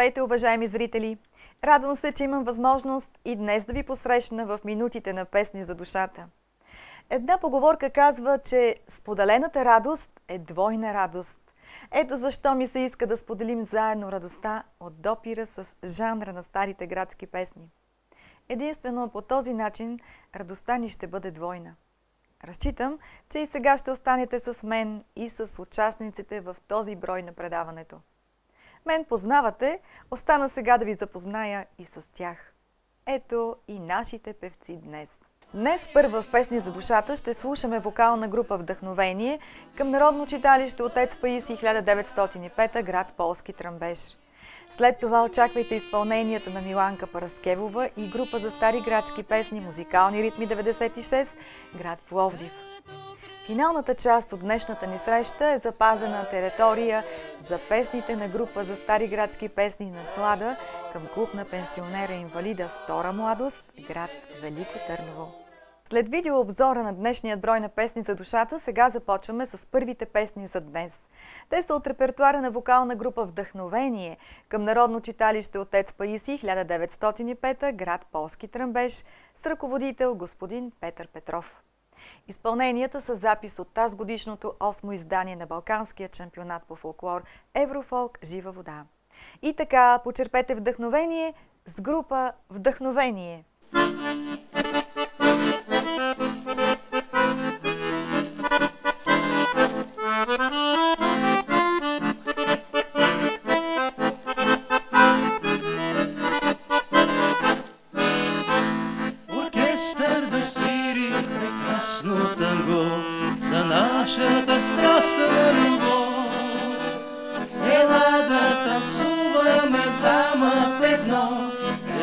Здравейте, уважаеми зрители! Радвам се, че имам възможност и днес да ви посрещна в минутите на песни за душата. Една поговорка казва, че споделената радост е двойна радост. Ето защо ми се иска да споделим заедно радостта от допира с жанра на старите градски песни. Единствено по този начин радостта ни ще бъде двойна. Разчитам, че и сега ще останете с мен и с участниците в този брой на предаването. Мен познавате, остана сега да ви запозная и с тях. Ето и нашите певци днес. Днес първа в Песни за душата ще слушаме вокална група Вдъхновение към Народно читалище Отец Паиси 1905, град Полски Тръмбеж. След това очаквайте изпълненията на Миланка Параскевова и група за стари градски песни Музикални ритми 96, град Пловдив. Финалната част от днешната ни среща е запазена територия за песните на група за стари градски песни на Слада към клуб на пенсионера инвалида Втора младост, град Велико Търново. След видеообзора на днешният брой на песни за душата, сега започваме с първите песни за днес. Те са от репертуара на вокална група Вдъхновение към Народно читалище Отец Паиси 1905, град Полски Тръмбеж, с ръководител господин Петър Петров. Изпълненията са запис от тази годишното 8 издание на Балканския чемпионат по фолклор Еврофолк Жива вода. И така, почерпете вдъхновение с група Вдъхновение.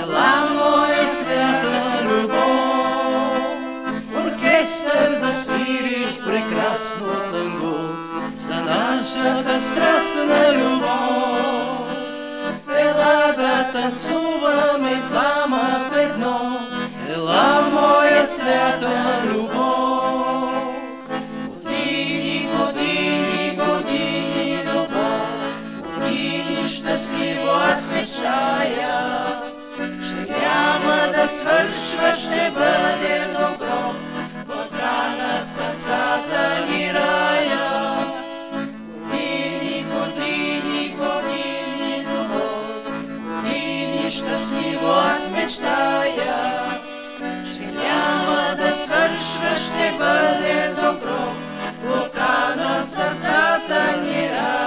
ела моя свята любов. Оркестър да свири прекрасно танго за нашата страстна любов. Ела да танцуваме двама в едно, ела моя свята любов. Счастливо освещая свършва, ще бъде добро, вода на сърцата ни рая. Години, години, години, любов, години щастливо аз мечтая, че няма да свършва, ще бъде добро, лука на сърцата ни рая.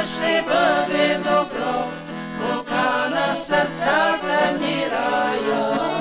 Пошли води добро, пока на серця та не раю.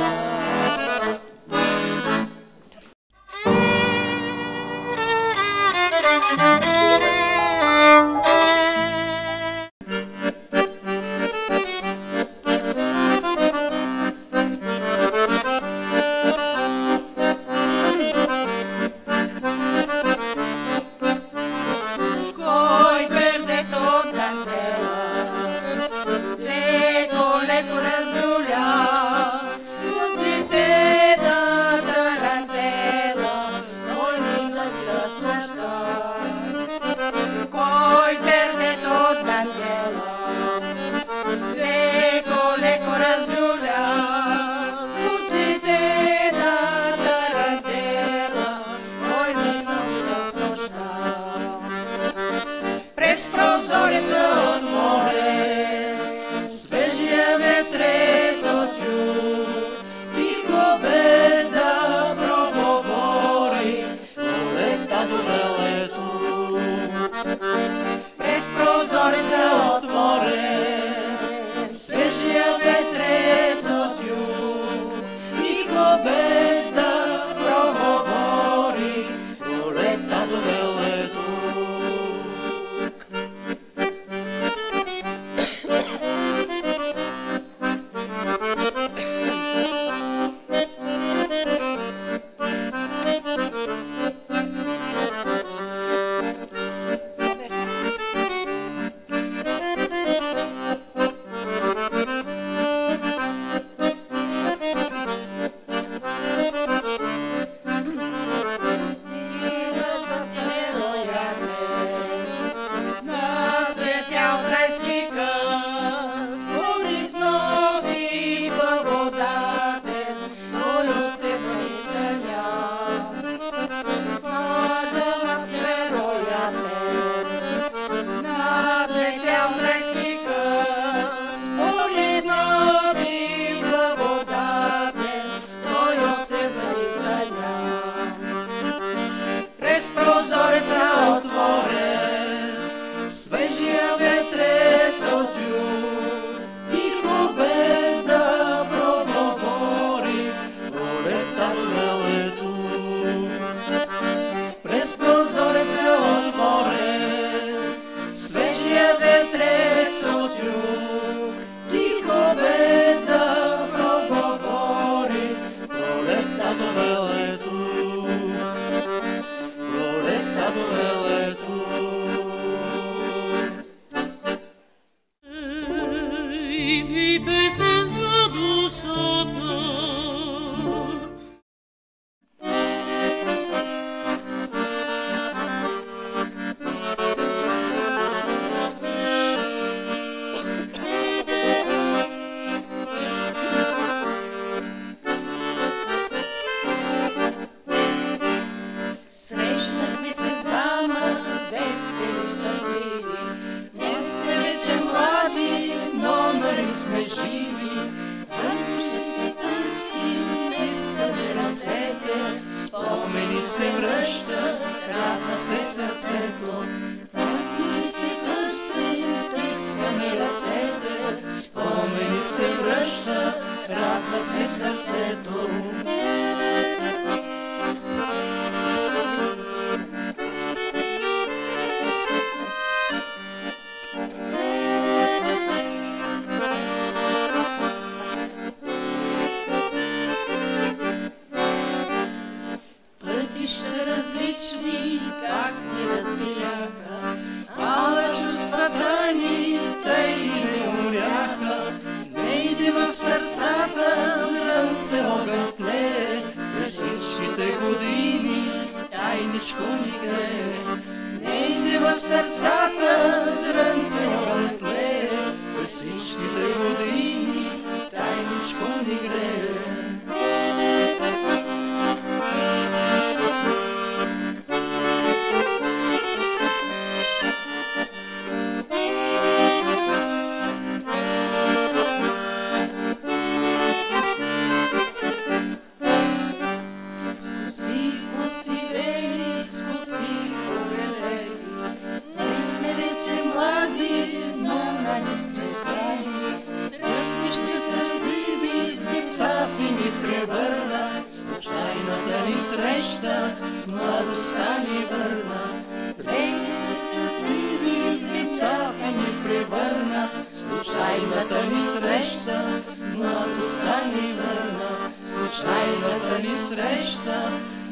превърна, случайната ни среща, младостта ни върна. Трействат щастливи лицата ни превърна, случайната ни среща, младостта ни върна. Случайната ни среща,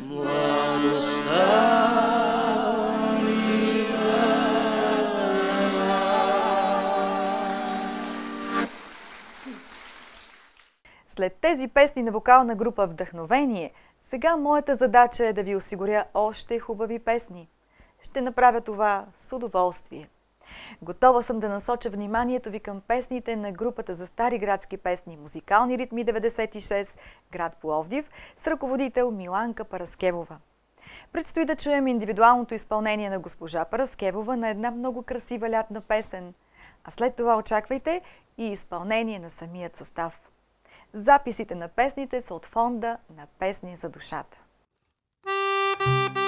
младостта След тези песни на вокална група Вдъхновение, сега моята задача е да ви осигуря още хубави песни. Ще направя това с удоволствие. Готова съм да насоча вниманието ви към песните на групата за стари градски песни Музикални ритми 96, град Пловдив, с ръководител Миланка Параскевова. Предстои да чуем индивидуалното изпълнение на госпожа Параскевова на една много красива лятна песен. А след това очаквайте и изпълнение на самият състав. Записите на песните са от фонда на Песни за душата. че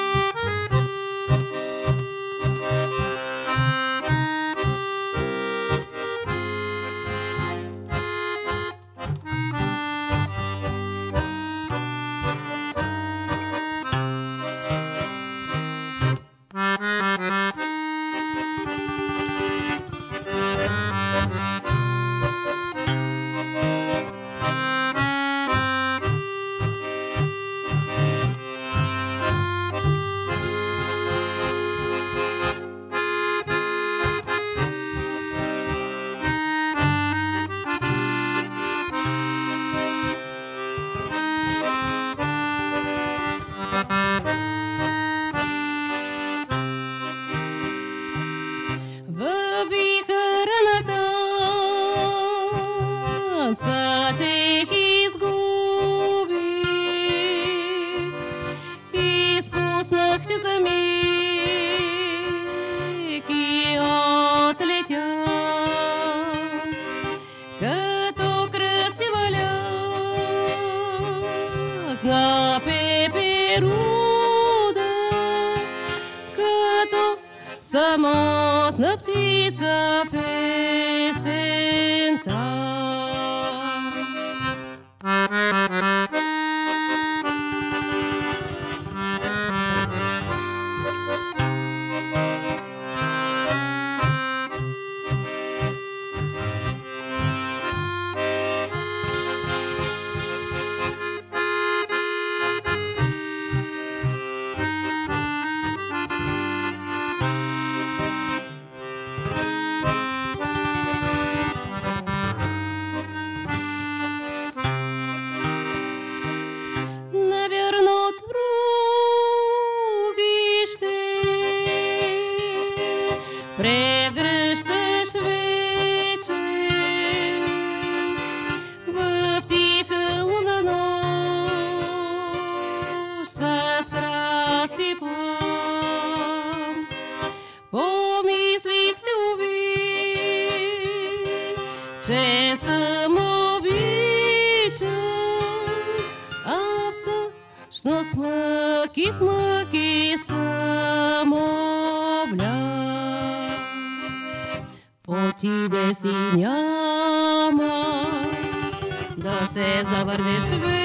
да се завърнеш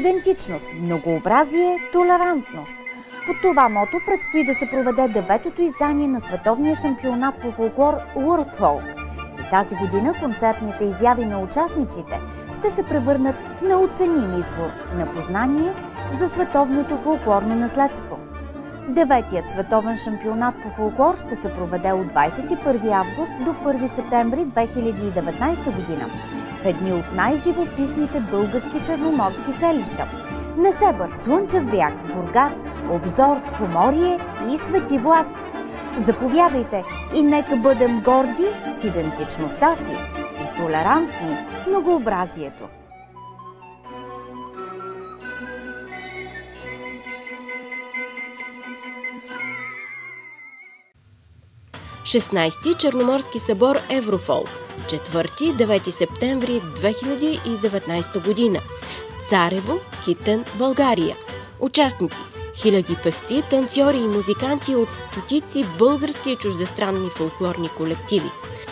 Идентичност, многообразие, толерантност. По това мото предстои да се проведе деветото издание на световния шампионат по фолклор World Folk. И тази година концертните изяви на участниците ще се превърнат в неоценим извор на познание за световното фолклорно наследство. Деветият световен шампионат по фолклор ще се проведе от 21 август до 1 септември 2019 година в едни от най-живописните български черноморски селища. Несебър, Слънчев бряг, Бургас, Обзор, Поморие и Свети Влас. Заповядайте и нека бъдем горди с идентичността си и толерантни многообразието. Шестнайсти Черноморски събор Еврофолк 4-9 септември 2019 година. Царево, Китен, България. Участници Хиляди певци, танцори и музиканти от стотици български и чуждестранни фолклорни колективи.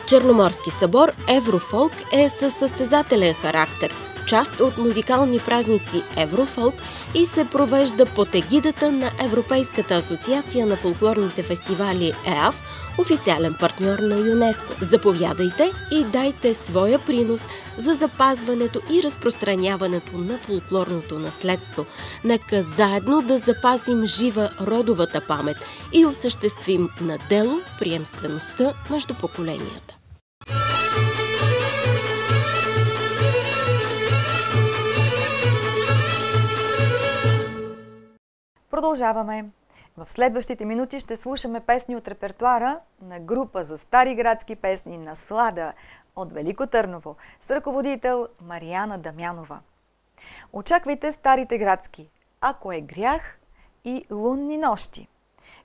Черноморски събор Еврофолк е със състезателен характер, част от музикални празници Еврофолк и се провежда под егидата на Европейската асоциация на фолклорните фестивали ЕАФ, официален партньор на ЮНЕСКО. Заповядайте и дайте своя принос за запазването и разпространяването на фолклорното наследство. Нека заедно да запазим жива родовата памет и осъществим на дело приемствеността между поколенията. Продължаваме. В следващите минути ще слушаме песни от репертуара на група за стари градски песни на Слада от Велико Търново с ръководител Марияна Дамянова. Очаквайте старите градски «Ако е грях» и «Лунни нощи»,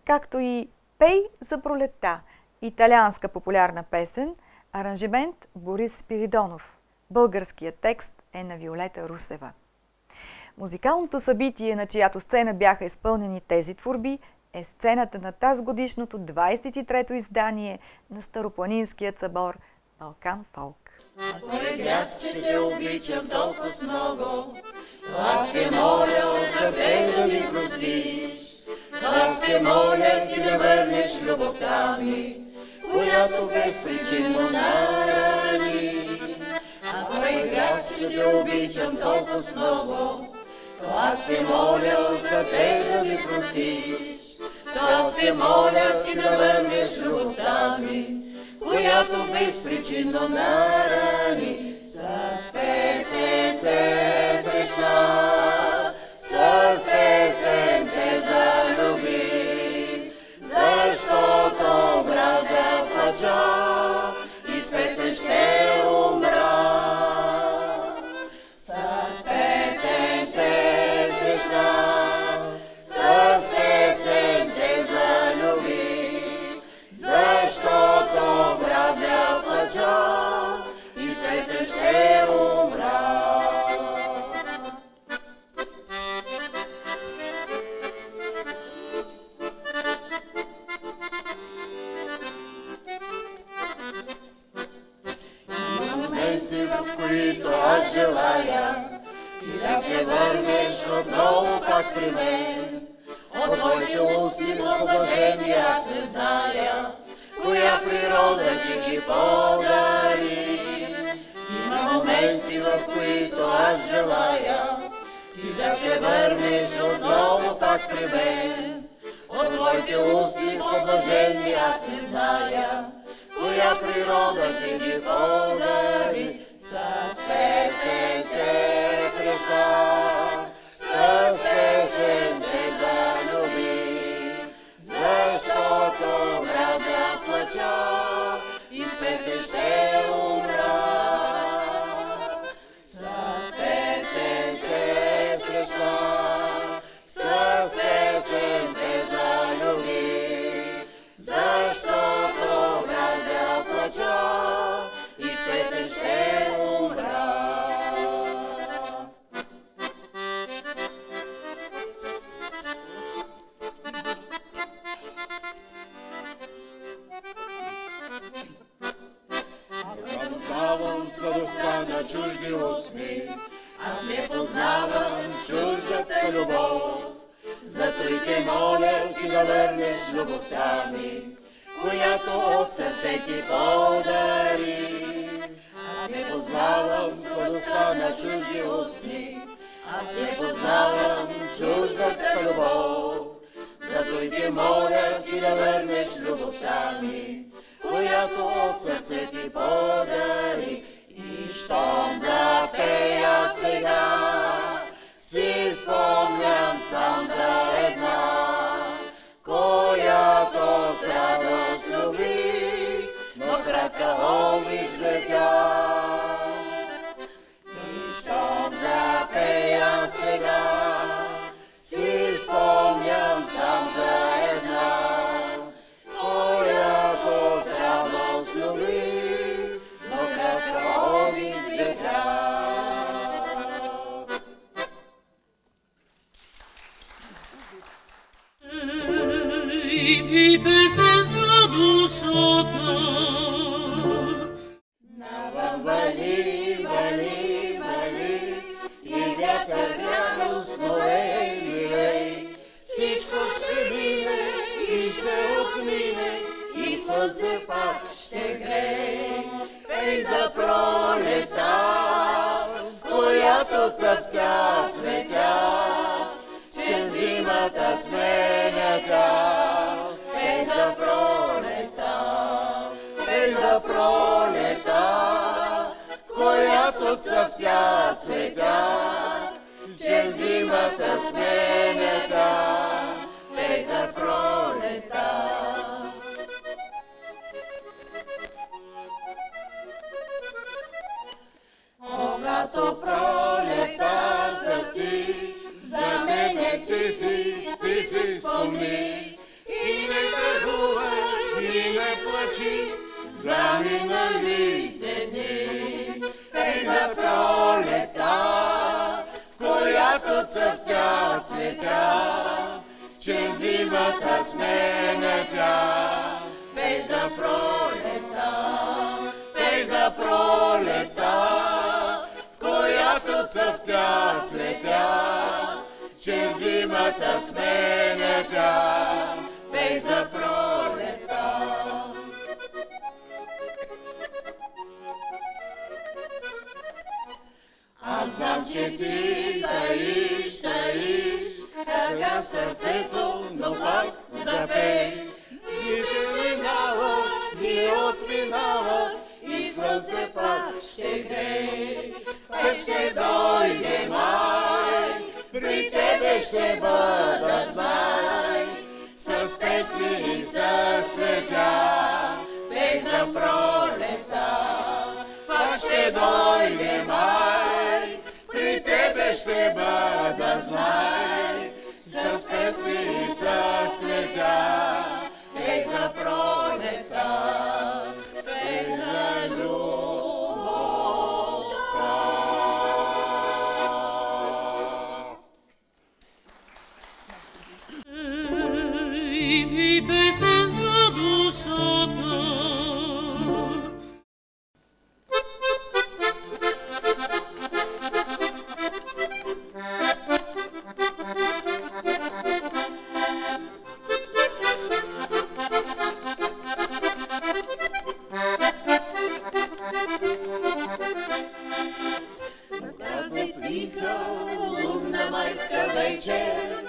както и «Пей за пролетта» италианска популярна песен, аранжимент Борис Спиридонов. Българският текст е на Виолета Русева. Музикалното събитие, на чиято сцена бяха изпълнени тези творби, е сцената на тази годишното 23-то издание на Старопланинският събор Балкан Фолк. Ако е грях, че те обичам толкова с много, аз те моля за те да ми простиш. Аз те моля ти да върнеш любовта ми, която безпричинно нарани. Ако е грях, че те обичам толкова с много, аз те моля за те да ми простиш. Аз те моля ти да върнеш любовта ми, която безпричинно нарани. С те срещна, с песен те залюби, защото образа плача при мен. От твоите устни продължения аз не зная, коя природа ти ги подари. Има моменти, в които аз желая ти да се върнеш отново пак при мен. От твоите устни продължения аз не зная, коя природа ти ги подари. С песен те отмине, и слънце пак ще грее. Ей за пролета, която цъфтя цветя, че зимата сменя тя. Ей за пролета, ей за пролета, която цъфтя цветя, че зимата сменя тя. Когато пролета цъфти, за мене ти си, ти си спомни. И не тъгувай, и не плачи, за миналите дни. Ей за пролета, която цъфтя цъфтя цветя, че зимата сменя тя. Пей за пролета. Аз знам, че ти таиш, таиш, тъга сърцето, но пак запей. Ще бъда знай, с песни и с цветя, пей за пролета. Пак ще дойде май, при тебе ще бъда знай, Тази тиха, лунна майска вечер,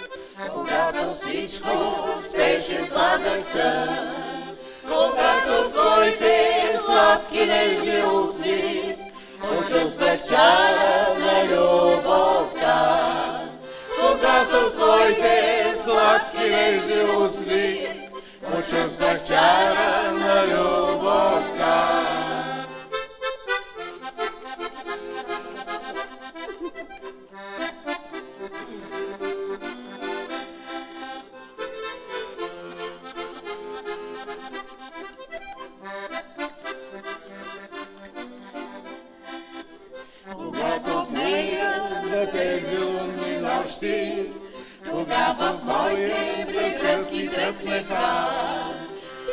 когато всичко спеше сладък сън, когато твоите сладки нежни устни почувствах чара на любовта. Когато твоите сладки нежни устни почувствах чара на любовта. В моите прегръдки тръпнах аз.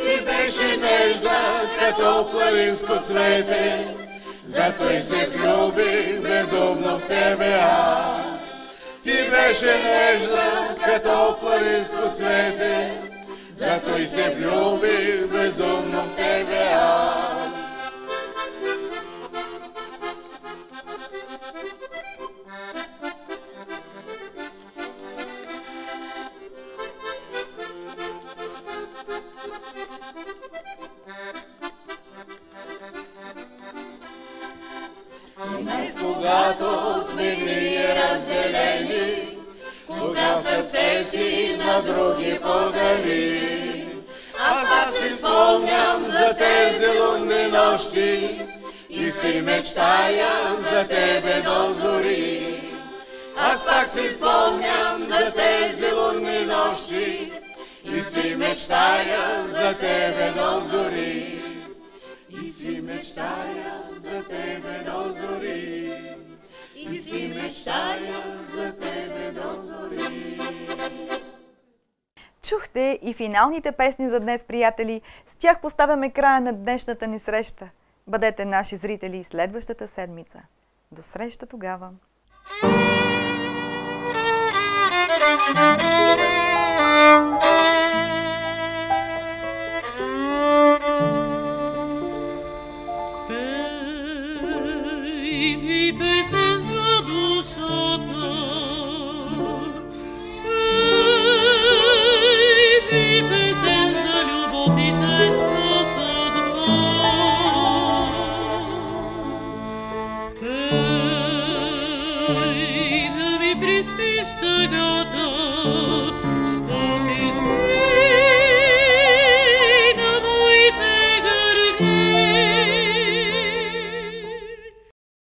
Ти беше нежна, като плавинско цвете, зато и се влюбих безумно в тебе аз. Ти беше нежна, като плавинско цвете, Чухте и финалните песни за днес, приятели. С тях поставяме края на днешната ни среща. Бъдете наши зрители следващата седмица. До среща тогава! Пей